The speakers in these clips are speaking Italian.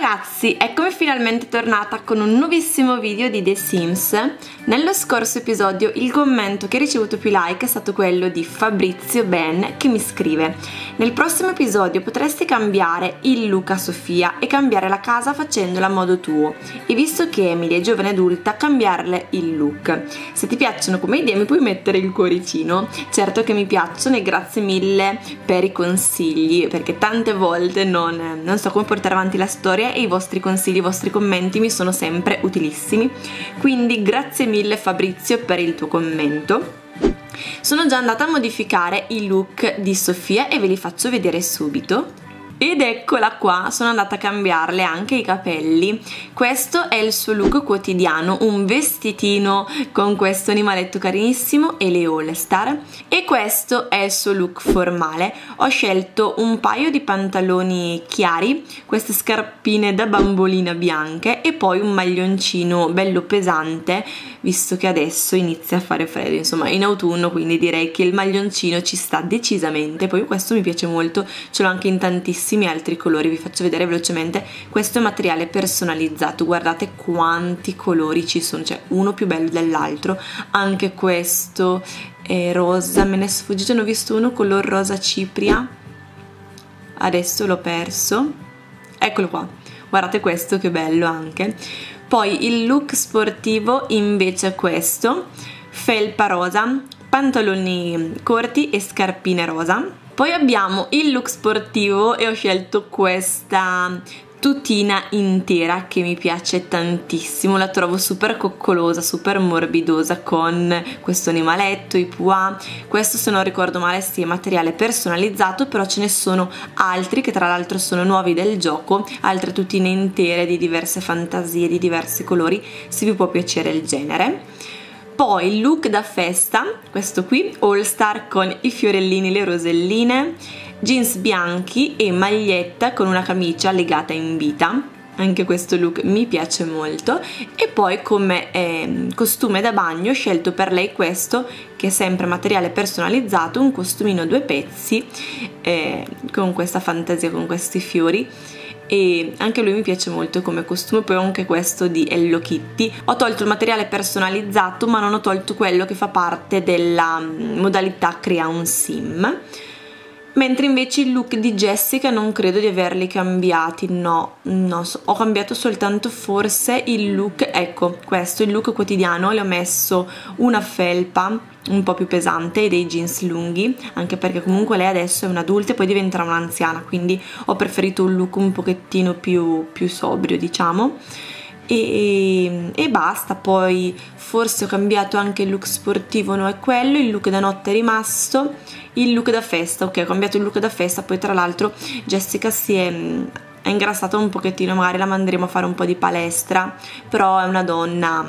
ragazzi, eccomi finalmente tornata con un nuovissimo video di The Sims. Nello scorso episodio il commento che ha ricevuto più like è stato quello di Fabrizio Ben che mi scrive Nel prossimo episodio potresti cambiare il look a Sofia e cambiare la casa facendola a modo tuo e visto che Emily è giovane adulta cambiarle il look. Se ti piacciono come idee mi puoi mettere il cuoricino. Certo che mi piacciono e grazie mille per i consigli perché tante volte non, non so come portare avanti la storia e i vostri consigli, i vostri commenti mi sono sempre utilissimi. Quindi grazie mille Fabrizio per il tuo commento. Sono già andata a modificare il look di Sofia e ve li faccio vedere subito. Ed eccola qua, sono andata a cambiarle anche i capelli. Questo è il suo look quotidiano, un vestitino con questo animaletto carinissimo e le All Star. E questo è il suo look formale. Ho scelto un paio di pantaloni chiari, queste scarpine da bambolina bianche e poi un maglioncino bello pesante, visto che adesso inizia a fare freddo, insomma in autunno, quindi direi che il maglioncino ci sta decisamente. Poi questo mi piace molto, ce l'ho anche in tantissimi altri colori vi faccio vedere velocemente questo è materiale personalizzato. Guardate quanti colori ci sono cioè uno più bello dell'altro. Anche questo è rosa me ne è sfuggito ne ho visto uno color rosa cipria. Adesso l'ho perso. Eccolo qua. Guardate questo che bello anche poi il look sportivo invece è questo felpa rosa pantaloni corti e scarpine rosa. Poi abbiamo il look sportivo e ho scelto questa tutina intera che mi piace tantissimo, la trovo super coccolosa, super morbidosa con questo animaletto, i pua, questo se non ricordo male sì è materiale personalizzato però ce ne sono altri che tra l'altro sono nuovi del gioco, altre tutine intere di diverse fantasie, di diversi colori, se vi può piacere il genere. Poi il look da festa, questo qui, all star con i fiorellini, le roselline, jeans bianchi e maglietta con una camicia legata in vita. Anche questo look mi piace molto. E poi come eh, costume da bagno ho scelto per lei questo che è sempre materiale personalizzato un costumino a due pezzi eh, con questa fantasia con questi fiori. E anche lui mi piace molto come costume. Poi anche questo di Hello Kitty. Ho tolto il materiale personalizzato ma non ho tolto quello che fa parte della mm, modalità crea un sim mentre invece il look di Jessica non credo di averli cambiati no, no ho cambiato soltanto forse il look ecco questo, il look quotidiano le ho messo una felpa un po' più pesante e dei jeans lunghi anche perché comunque lei adesso è un'adulta e poi diventerà un'anziana quindi ho preferito un look un pochettino più, più sobrio diciamo. E, e, basta poi forse ho cambiato anche il look sportivo non è quello il look da notte è rimasto il look da festa ok ho cambiato il look da festa poi tra l'altro Jessica si è è ingrassata un pochettino magari la manderemo a fare un po' di palestra però è una donna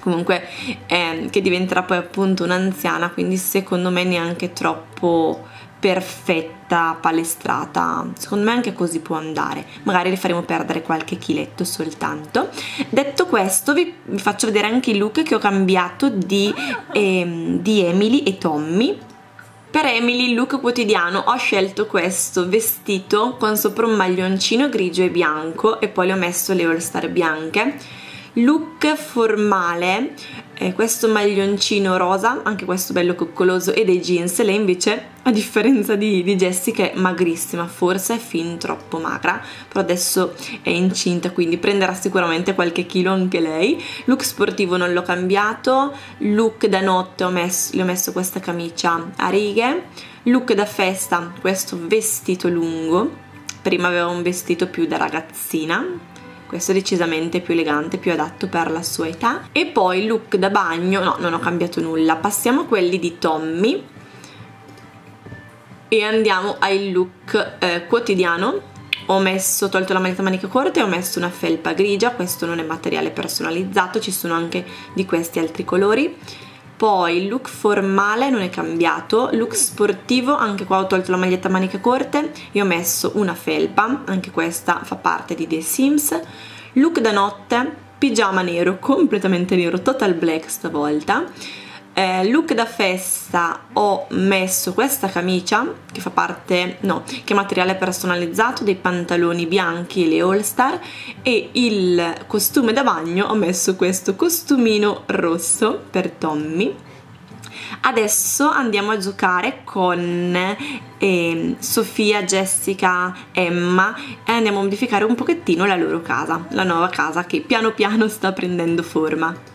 comunque eh, che diventerà poi appunto un'anziana quindi secondo me neanche troppo perfetta palestrata secondo me anche così può andare magari le faremo perdere qualche chiletto soltanto. Detto questo vi, vi faccio vedere anche i look che ho cambiato di, eh, di Emily e Tommy per Emily, look quotidiano, ho scelto questo vestito con sopra un maglioncino grigio e bianco e poi le ho messo le all star bianche. Look formale eh, questo maglioncino rosa anche questo bello coccoloso e dei jeans lei invece a differenza di, di Jessica è magrissima forse è fin troppo magra però adesso è incinta quindi prenderà sicuramente qualche chilo anche lei. Look sportivo non l'ho cambiato look da notte ho messo, le ho messo questa camicia a righe look da festa questo vestito lungo prima avevo un vestito più da ragazzina questo è decisamente più elegante, più adatto per la sua età. E poi look da bagno, no non ho cambiato nulla, passiamo a quelli di Tommy. E andiamo al look eh, quotidiano. Ho messo, tolto la maglietta maniche corte e ho messo una felpa grigia, questo non è materiale personalizzato, ci sono anche di questi altri colori poi look formale non è cambiato look sportivo anche qua ho tolto la maglietta a maniche corte e ho messo una felpa anche questa fa parte di The Sims. Look da notte pigiama nero completamente nero total black stavolta eh, look da festa ho messo questa camicia che fa parte, no, che è materiale personalizzato dei pantaloni bianchi le All Star e il costume da bagno ho messo questo costumino rosso per Tommy. Adesso andiamo a giocare con eh, Sofia, Jessica, Emma e andiamo a modificare un pochettino la loro casa la nuova casa che piano piano sta prendendo forma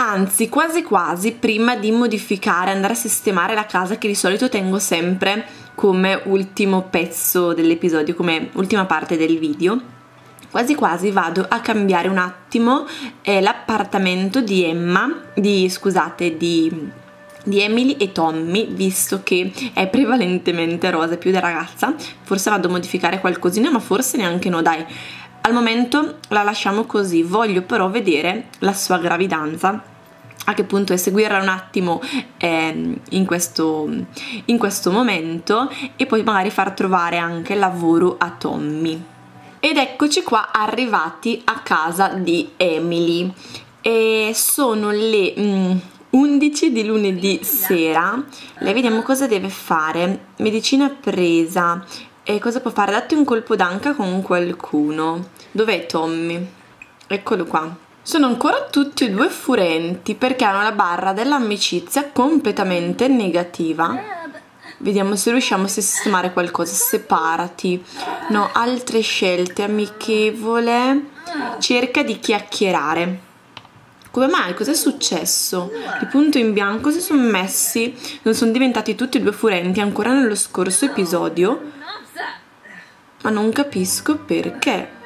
anzi quasi quasi prima di modificare andare a sistemare la casa che di solito tengo sempre come ultimo pezzo dell'episodio come ultima parte del video quasi quasi vado a cambiare un attimo eh, l'appartamento di Emma di scusate di di Emily e Tommy visto che è prevalentemente rosa più da ragazza. Forse vado a modificare qualcosina ma forse neanche no dai al momento la lasciamo così, voglio però vedere la sua gravidanza a che punto è seguirla un attimo eh, in, questo, in questo momento e poi magari far trovare anche lavoro a Tommy. Ed eccoci qua arrivati a casa di Emily e sono le mm, 11 di lunedì sera. Lei vediamo cosa deve fare. Medicina presa. E cosa può fare? Datti un colpo d'anca con qualcuno. Dov'è Tommy? Eccolo qua. Sono ancora tutti e due furenti perché hanno la barra dell'amicizia completamente negativa. Vediamo se riusciamo a sistemare qualcosa. Separati. No, altre scelte. Amichevole. Cerca di chiacchierare. Come mai? Cos'è successo? Di punto in bianco si sono messi, non sono diventati tutti e due furenti ancora nello scorso episodio? Ma non capisco perché.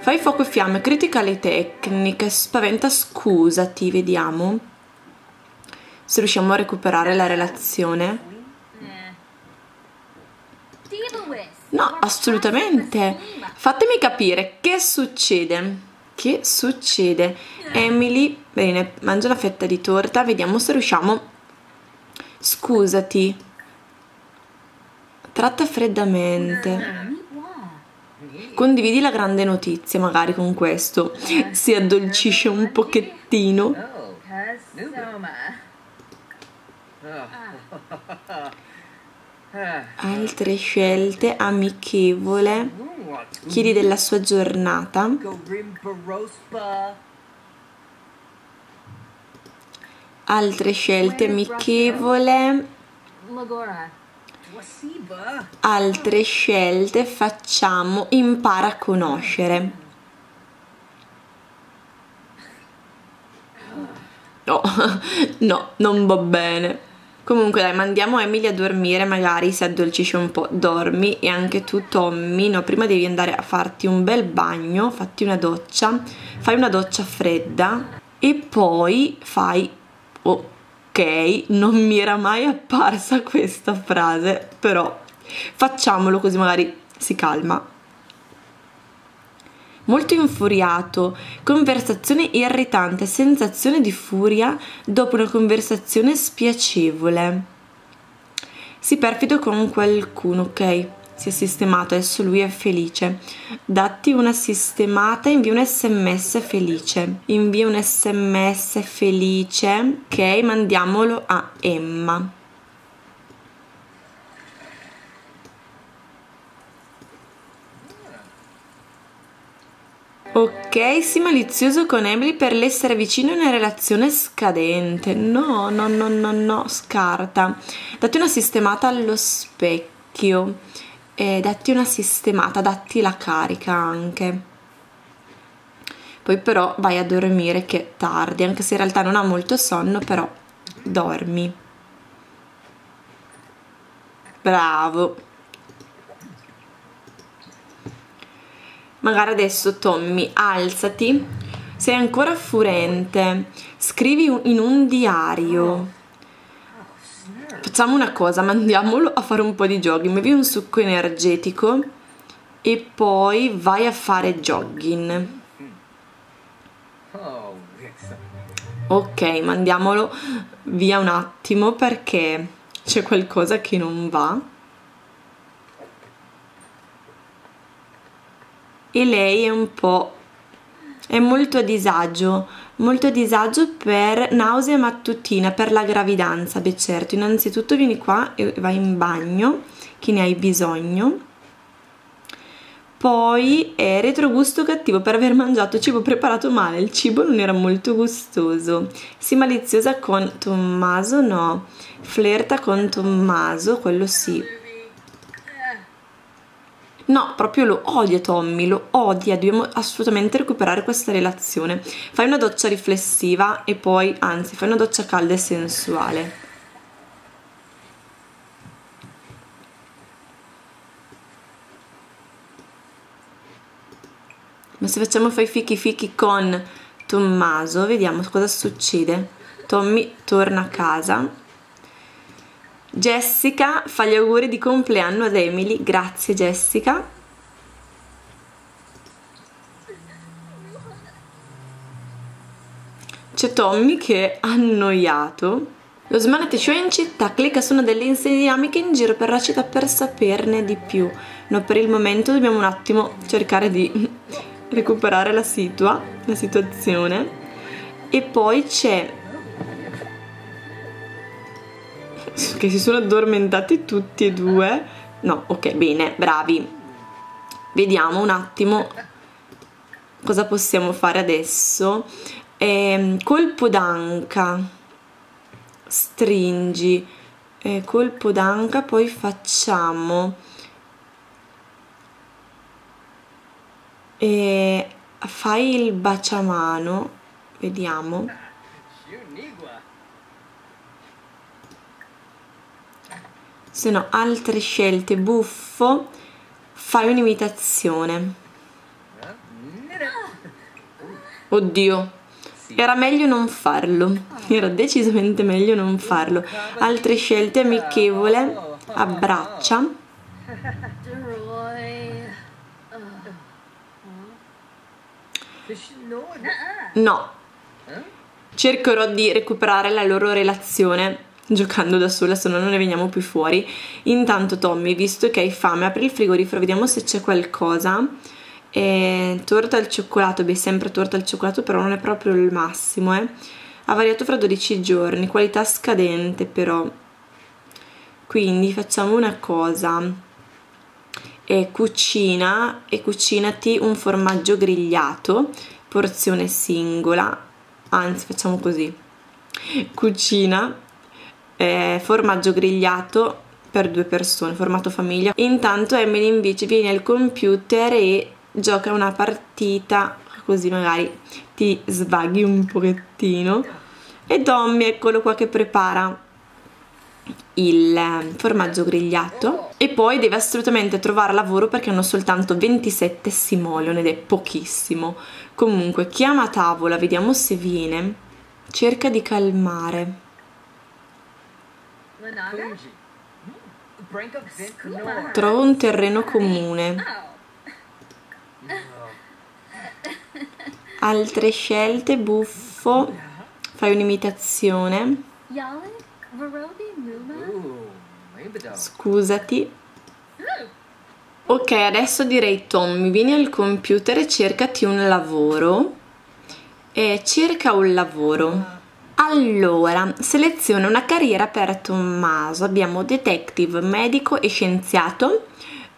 Fai fuoco e fiamme, critica le tecniche, spaventa, scusati, vediamo se riusciamo a recuperare la relazione. No, assolutamente. Fatemi capire che succede. Che succede? Emily, bene, mangia una fetta di torta, vediamo se riusciamo. Scusati. Tratta freddamente. Condividi la grande notizia magari con questo, si addolcisce un pochettino. Altre scelte, amichevole, chiedi della sua giornata. Altre scelte, amichevole altre scelte facciamo impara a conoscere. No, no, non va bene. Comunque dai, mandiamo Emily a dormire, magari si addolcisce un po', dormi e anche tu Tommy, no, prima devi andare a farti un bel bagno, fatti una doccia, fai una doccia fredda e poi fai oh, ok, non mi era mai apparsa questa frase, però facciamolo così magari si calma. Molto infuriato, conversazione irritante, sensazione di furia dopo una conversazione spiacevole. Si perfido con qualcuno, ok? Si è sistemato, adesso lui è felice. Datti una sistemata, invia un sms felice. Invia un sms felice. Ok, mandiamolo a Emma. Ok, sii malizioso con Emily per l'essere vicino a una relazione scadente. No, no, no, no, no, scarta. Datti una sistemata allo specchio e datti una sistemata, datti la carica anche. Poi però vai a dormire che è tardi, anche se in realtà non ha molto sonno, però dormi. Bravo. Magari adesso Tommy, alzati, sei ancora furente, scrivi in un diario facciamo una cosa, mandiamolo a fare un po' di jogging, bevi un succo energetico e poi vai a fare jogging. Ok, mandiamolo via un attimo perché c'è qualcosa che non va. E lei è un po' è molto a disagio molto disagio per nausea mattutina, per la gravidanza, beh certo, innanzitutto vieni qua e vai in bagno, che ne hai bisogno. Poi è retrogusto cattivo per aver mangiato cibo preparato male, il cibo non era molto gustoso. Si maliziosa con Tommaso, no. Flirta con Tommaso, quello sì. No, proprio lo odia Tommy, lo odia, dobbiamo assolutamente recuperare questa relazione. Fai una doccia riflessiva e poi, anzi, fai una doccia calda e sensuale. Ma se facciamo fai fichi fichi con Tommaso, vediamo cosa succede. Tommy torna a casa Jessica fa gli auguri di compleanno ad Emily, grazie Jessica. C'è Tommy che è annoiato. Lo smanette show in città, clicca su una delle insegne dinamiche in giro per la città per saperne di più. No, per il momento dobbiamo un attimo cercare di recuperare la situa, la situazione. E poi c'è che si sono addormentati tutti e due. No ok bene bravi. Vediamo un attimo cosa possiamo fare adesso. Eh, colpo d'anca. Stringi. Eh, colpo d'anca poi facciamo. Eh, fai il baciamano. Vediamo se no altre scelte buffo fai un'imitazione. Oddio era meglio non farlo. Era decisamente meglio non farlo. Altre scelte amichevole abbraccia. No cercherò di recuperare la loro relazione giocando da sola se no non ne veniamo più fuori. Intanto Tommy visto che hai fame apri il frigorifero vediamo se c'è qualcosa. E torta al cioccolato beh sempre torta al cioccolato però non è proprio il massimo eh. ha variato fra 12 giorni qualità scadente però. Quindi facciamo una cosa. E cucina e cucinati un formaggio grigliato porzione singola. Anzi facciamo così. Cucina eh, formaggio grigliato per due persone, formato famiglia. Intanto Emily invece viene al computer e gioca una partita, così magari ti svaghi un pochettino. E Tommy, eccolo qua che prepara il formaggio grigliato e poi deve assolutamente trovare lavoro perché hanno soltanto 27 simoleon ed è pochissimo comunque chiama a tavola vediamo se viene cerca di calmare Trovo un terreno comune. Altre scelte, buffo. Fai un'imitazione. Scusati. Ok, adesso direi Tommy, vieni al computer e cercati un lavoro. E cerca un lavoro. Allora, seleziona una carriera per Tommaso. Abbiamo detective, medico e scienziato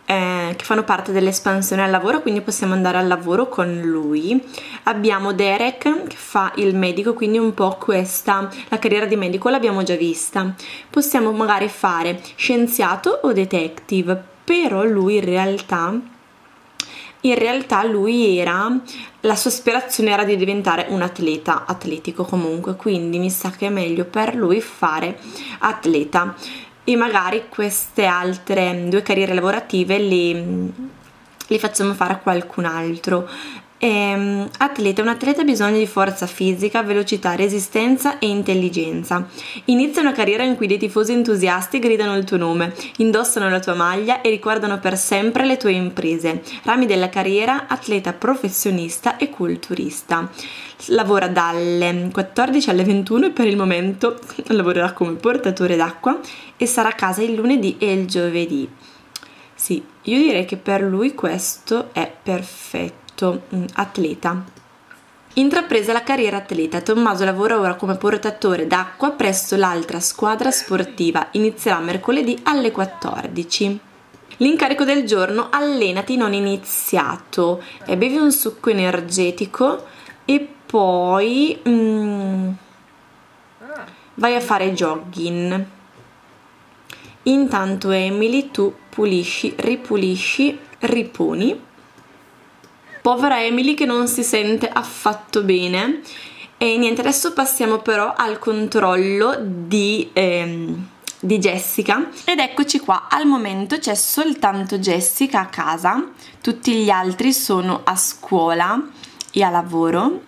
eh, che fanno parte dell'espansione al lavoro, quindi possiamo andare al lavoro con lui. Abbiamo Derek che fa il medico, quindi un po' questa, la carriera di medico l'abbiamo già vista. Possiamo magari fare scienziato o detective, però lui in realtà in realtà lui era, la sua aspirazione era di diventare un atleta, atletico comunque, quindi mi sa che è meglio per lui fare atleta. E magari queste altre due carriere lavorative le, le facciamo fare a qualcun altro Ehm, atleta, un atleta ha bisogno di forza fisica, velocità, resistenza e intelligenza. Inizia una carriera in cui dei tifosi entusiasti gridano il tuo nome, indossano la tua maglia e ricordano per sempre le tue imprese. Rami della carriera, atleta professionista e culturista. Lavora dalle 14 alle 21 e per il momento lavorerà come portatore d'acqua e sarà a casa il lunedì e il giovedì. Sì, io direi che per lui questo è perfetto detto mm, atleta Intrapresa la carriera atleta, Tommaso lavora ora come portatore d'acqua presso l'altra squadra sportiva. Inizierà mercoledì alle 14. L'incarico del giorno allenati non iniziato, e bevi un succo energetico e poi mm, vai a fare jogging. Intanto Emily tu pulisci, ripulisci, riponi povera Emily che non si sente affatto bene. E niente adesso passiamo però al controllo di, ehm, di Jessica. Ed eccoci qua. Al momento c'è soltanto Jessica a casa. Tutti gli altri sono a scuola e a lavoro.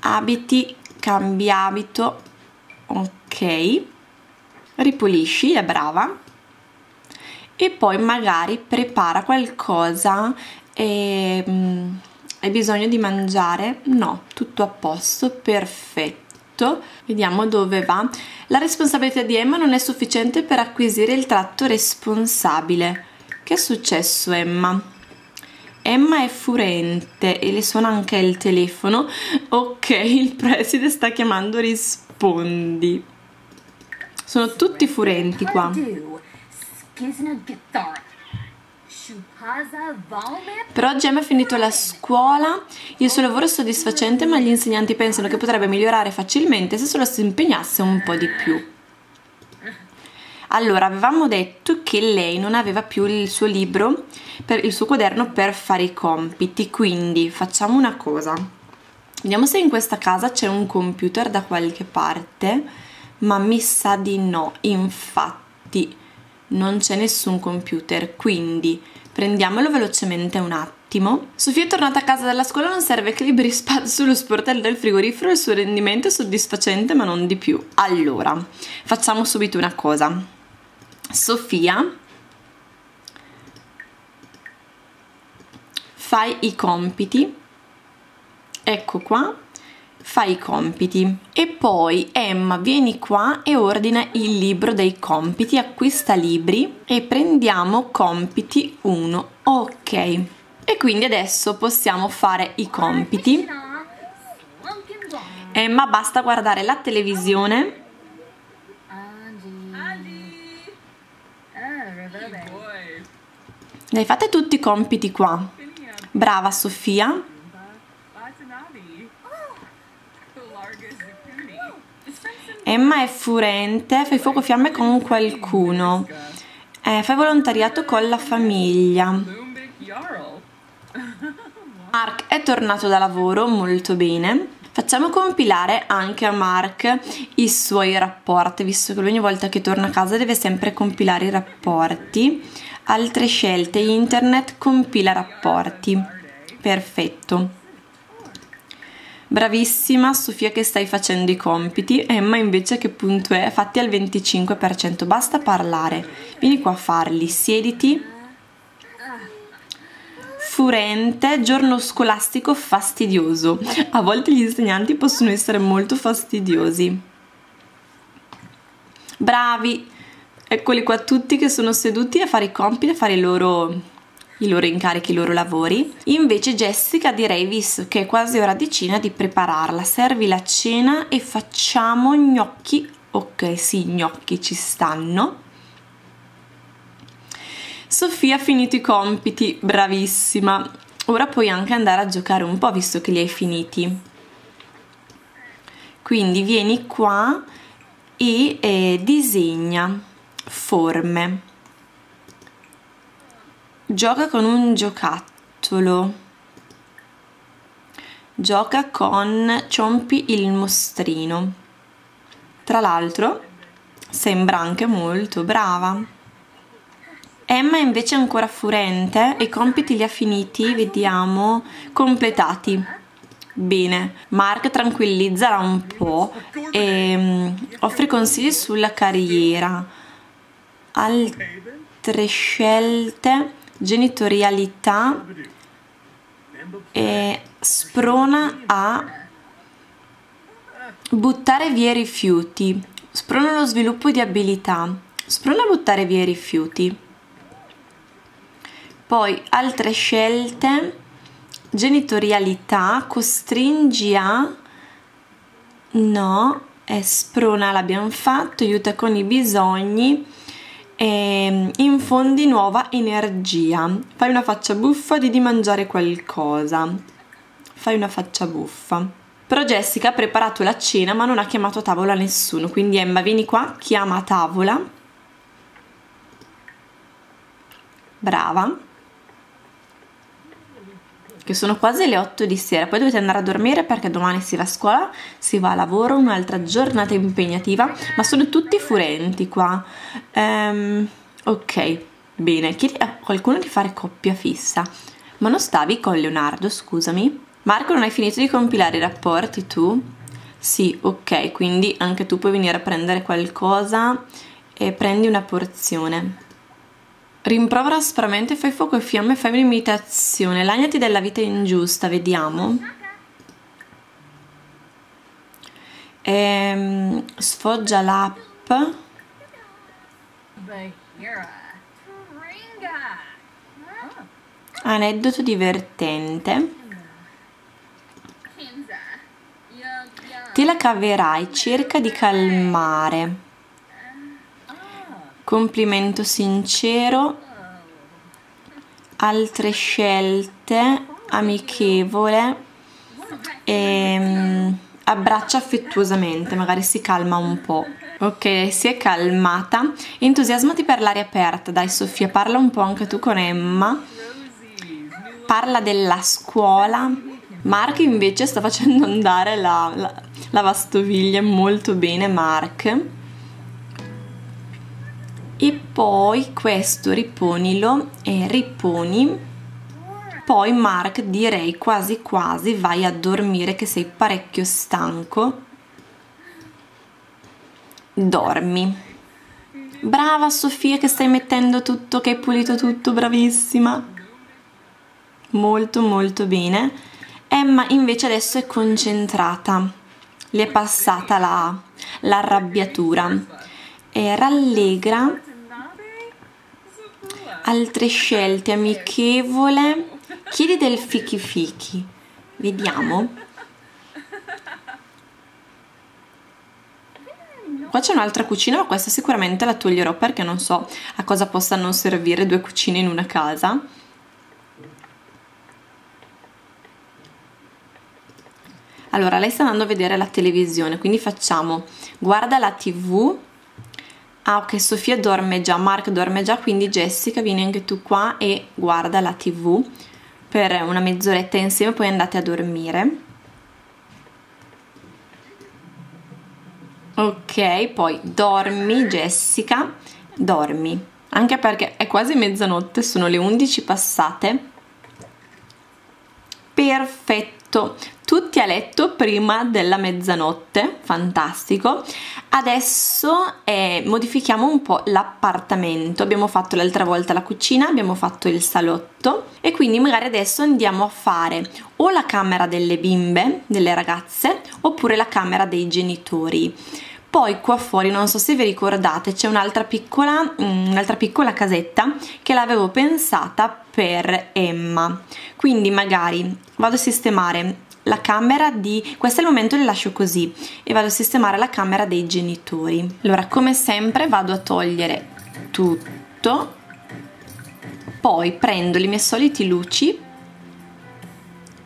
Abiti cambi abito. Ok. Ripulisci è brava. E poi magari prepara qualcosa e, mm, hai bisogno di mangiare? No, tutto a posto, perfetto. Vediamo dove va. La responsabilità di Emma non è sufficiente per acquisire il tratto responsabile. Che è successo, Emma? Emma è furente e le suona anche il telefono. Ok, il preside sta chiamando, rispondi. Sono tutti furenti qua. Per oggi Emma ha finito la scuola, il suo lavoro è soddisfacente ma gli insegnanti pensano che potrebbe migliorare facilmente se solo si impegnasse un po' di più. Allora, avevamo detto che lei non aveva più il suo libro, per, il suo quaderno per fare i compiti, quindi facciamo una cosa. Vediamo se in questa casa c'è un computer da qualche parte, ma mi sa di no, infatti non c'è nessun computer, quindi prendiamolo velocemente un attimo. Sofia è tornata a casa dalla scuola, non serve che liberi spazio sullo sportello del frigorifero, il suo rendimento è soddisfacente ma non di più. Allora, facciamo subito una cosa. Sofia, fai i compiti, ecco qua, fai i compiti. E poi Emma vieni qua e ordina il libro dei compiti acquista libri e prendiamo compiti 1 ok. E quindi adesso possiamo fare i compiti. Emma basta guardare la televisione. Dai, fate tutti i compiti qua. Brava Sofia. Emma è furente, fai fuoco fiamme con qualcuno. Eh, fai volontariato con la famiglia. Mark è tornato da lavoro molto bene. Facciamo compilare anche a Mark i suoi rapporti, visto che ogni volta che torna a casa deve sempre compilare i rapporti. Altre scelte, internet compila rapporti. Perfetto. Bravissima Sofia che stai facendo i compiti, Emma invece che punto è? Fatti al 25%, basta parlare. Vieni qua a farli, siediti. Furente, giorno scolastico fastidioso. A volte gli insegnanti possono essere molto fastidiosi. Bravi, eccoli qua tutti che sono seduti a fare i compiti, a fare i loro i loro incarichi, i loro lavori. Invece Jessica direi, visto che è quasi ora di cena, di prepararla. Servi la cena e facciamo gnocchi. Ok, sì, gnocchi ci stanno. Sofia ha finito i compiti, bravissima. Ora puoi anche andare a giocare un po' visto che li hai finiti. Quindi vieni qua e eh, disegna forme gioca con un giocattolo gioca con Ciompi il mostrino tra l'altro sembra anche molto brava Emma invece è ancora furente e i compiti li ha finiti, vediamo, completati. Bene, Mark tranquillizzala un po' e um, offre consigli sulla carriera. Altre scelte genitorialità e sprona a buttare via i rifiuti, sprona lo sviluppo di abilità, sprona a buttare via i rifiuti. Poi altre scelte, genitorialità costringi a no è sprona l'abbiamo fatto aiuta con i bisogni e infondi nuova energia. Fai una faccia buffa di, di mangiare qualcosa. Fai una faccia buffa. Però Jessica ha preparato la cena ma non ha chiamato a tavola nessuno. Quindi Emma vieni qua chiama a tavola. Brava che sono quasi le 8 di sera, poi dovete andare a dormire perché domani si va a scuola, si va a lavoro, un'altra giornata impegnativa, ma sono tutti furenti qua. Um, ok, bene, chiedi a qualcuno di fare coppia fissa. Ma non stavi con Leonardo, scusami? Marco, non hai finito di compilare i rapporti tu? Sì, ok, quindi anche tu puoi venire a prendere qualcosa e prendi una porzione. Rimprovera aspramente, fai fuoco e fiamme, fai un'imitazione. Lagnati della vita ingiusta, vediamo. Ehm, sfoggia l'app. Aneddoto divertente. Te la caverai, cerca di calmare complimento sincero, altre scelte, amichevole, e, um, abbraccia affettuosamente, magari si calma un po'. Ok, si è calmata. Entusiasmati per l'aria aperta. Dai Sofia, parla un po' anche tu con Emma. Parla della scuola. Mark invece sta facendo andare la, la, la lavastoviglie molto bene, Mark e poi questo riponilo e riponi poi Mark direi quasi quasi vai a dormire che sei parecchio stanco. Dormi. Brava Sofia che stai mettendo tutto che hai pulito tutto bravissima. Molto molto bene. Emma invece adesso è concentrata. Le è passata la, l'arrabbiatura. E rallegra altre scelte amichevole. Chiedi del fichi fichi. Vediamo. Qua c'è un'altra cucina ma questa sicuramente la toglierò perché non so a cosa possano servire due cucine in una casa. Allora lei sta andando a vedere la televisione quindi facciamo guarda la tv Ah ok, Sofia dorme già, Mark dorme già, quindi Jessica vieni anche tu qua e guarda la tv per una mezz'oretta insieme, poi andate a dormire. Ok, poi dormi Jessica, dormi. Anche perché è quasi mezzanotte, sono le 11 passate. Perfetto tutti a letto prima della mezzanotte, fantastico. Adesso eh, modifichiamo un po' l'appartamento, abbiamo fatto l'altra volta la cucina, abbiamo fatto il salotto e quindi magari adesso andiamo a fare o la camera delle bimbe, delle ragazze, oppure la camera dei genitori. Poi qua fuori, non so se vi ricordate, c'è un'altra piccola, mm, un'altra piccola casetta che l'avevo pensata per Emma. Quindi magari vado a sistemare la camera di questo è il momento le lascio così e vado a sistemare la camera dei genitori allora come sempre vado a togliere tutto poi prendo le mie solite luci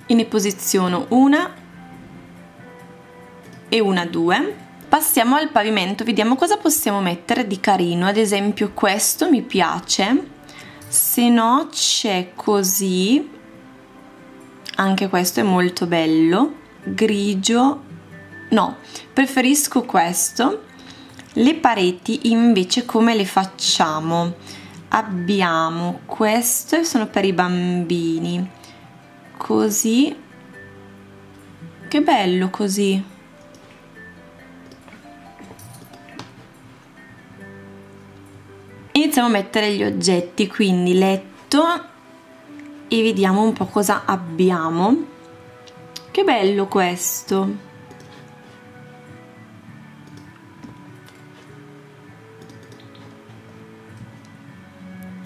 e ne posiziono una e una due passiamo al pavimento vediamo cosa possiamo mettere di carino. Ad esempio questo mi piace. Se no c'è così. Anche questo è molto bello. Grigio. No preferisco questo. Le pareti invece come le facciamo? Abbiamo questo e sono per i bambini. Così. Che bello così iniziamo a mettere gli oggetti quindi letto e vediamo un po' cosa abbiamo. Che bello questo.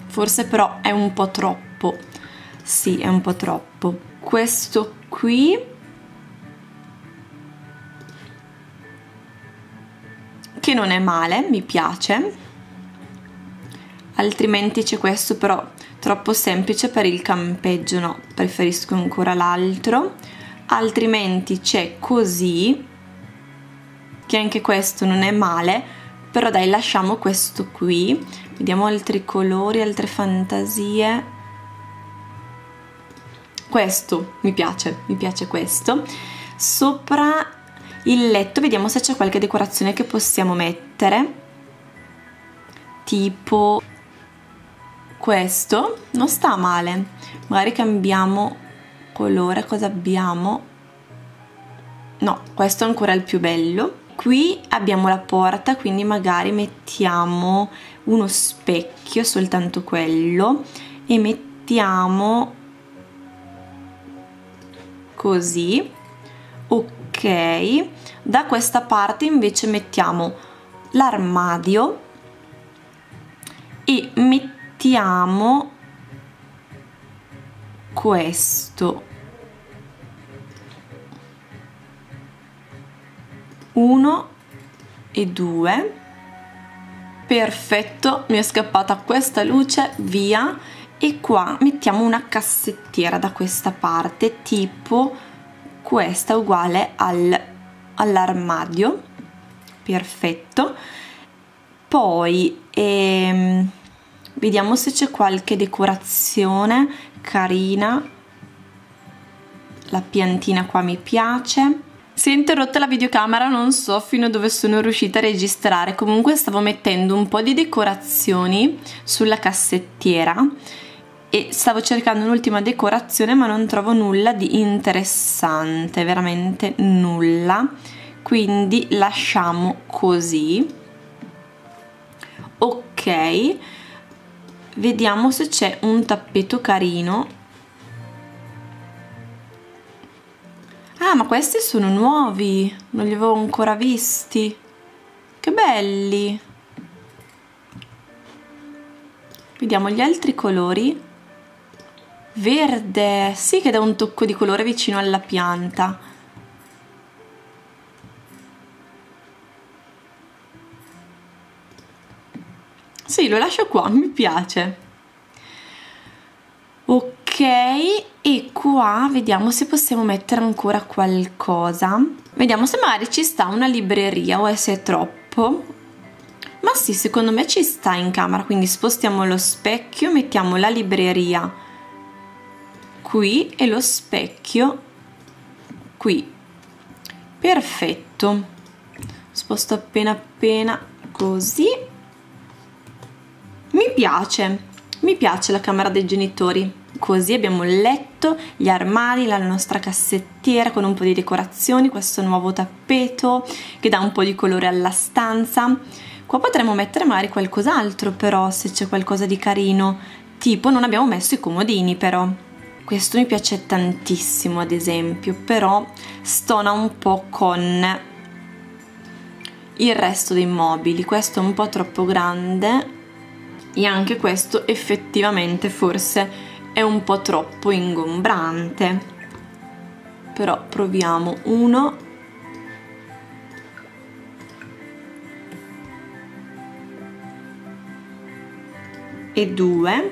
Forse però è un po' troppo. Sì è un po' troppo. Questo qui. Che non è male mi piace altrimenti c'è questo però troppo semplice per il campeggio no? Preferisco ancora l'altro. Altrimenti c'è così che anche questo non è male però dai lasciamo questo qui. Vediamo altri colori altre fantasie. Questo mi piace mi piace questo. Sopra il letto vediamo se c'è qualche decorazione che possiamo mettere. Tipo questo non sta male. Magari cambiamo colore cosa abbiamo? No questo è ancora il più bello. Qui abbiamo la porta quindi magari mettiamo uno specchio soltanto quello e mettiamo così. Ok da questa parte invece mettiamo l'armadio e mettiamo questo. 1 e 2 perfetto mi è scappata questa luce via. E qua mettiamo una cassettiera da questa parte tipo questa uguale al, all'armadio. Perfetto. Poi ehm, vediamo se c'è qualche decorazione carina. La piantina qua mi piace. Si è interrotta la videocamera, non so fino a dove sono riuscita a registrare, comunque stavo mettendo un po' di decorazioni sulla cassettiera e stavo cercando un'ultima decorazione ma non trovo nulla di interessante, veramente nulla, quindi lasciamo così. Ok, vediamo se c'è un tappeto carino Ah, ma questi sono nuovi, non li avevo ancora visti. Che belli! Vediamo gli altri colori. Verde, sì che dà un tocco di colore vicino alla pianta. Sì, lo lascio qua, mi piace. Ok, e qua vediamo se possiamo mettere ancora qualcosa. Vediamo se magari ci sta una libreria o se è troppo. Ma sì, secondo me ci sta in camera, quindi spostiamo lo specchio, mettiamo la libreria qui e lo specchio qui. Perfetto. Sposto appena appena così. Mi piace, mi piace la camera dei genitori così abbiamo il letto, gli armadi, la nostra cassettiera con un po' di decorazioni, questo nuovo tappeto che dà un po' di colore alla stanza. Qua potremmo mettere magari qualcos'altro però se c'è qualcosa di carino, tipo non abbiamo messo i comodini però. Questo mi piace tantissimo ad esempio, però stona un po' con il resto dei mobili, questo è un po' troppo grande e anche questo effettivamente forse è un po' troppo ingombrante. Però proviamo uno. E due.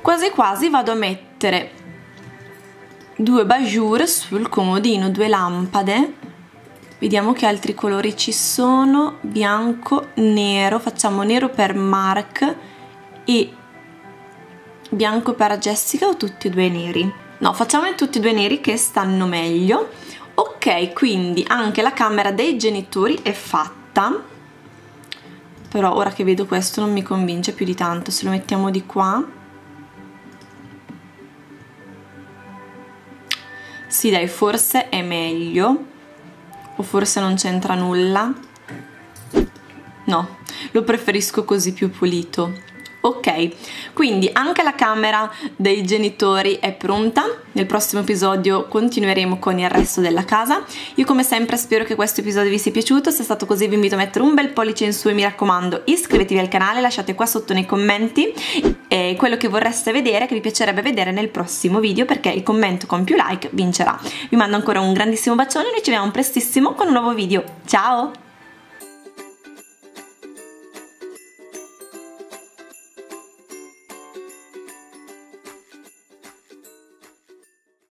Quasi quasi vado a mettere due bajour sul comodino due lampade. Vediamo che altri colori ci sono. Bianco nero facciamo nero per Mark e bianco per Jessica o tutti e due neri? No, facciamone tutti e due neri che stanno meglio. Ok, quindi anche la camera dei genitori è fatta. Però ora che vedo questo non mi convince più di tanto. Se lo mettiamo di qua... Sì dai, forse è meglio. O forse non c'entra nulla. No, lo preferisco così più pulito Ok, quindi anche la camera dei genitori è pronta, nel prossimo episodio continueremo con il resto della casa. Io come sempre spero che questo episodio vi sia piaciuto, se è stato così vi invito a mettere un bel pollice in su e mi raccomando iscrivetevi al canale, lasciate qua sotto nei commenti eh, quello che vorreste vedere, che vi piacerebbe vedere nel prossimo video perché il commento con più like vincerà. Vi mando ancora un grandissimo bacione e noi ci vediamo prestissimo con un nuovo video. Ciao!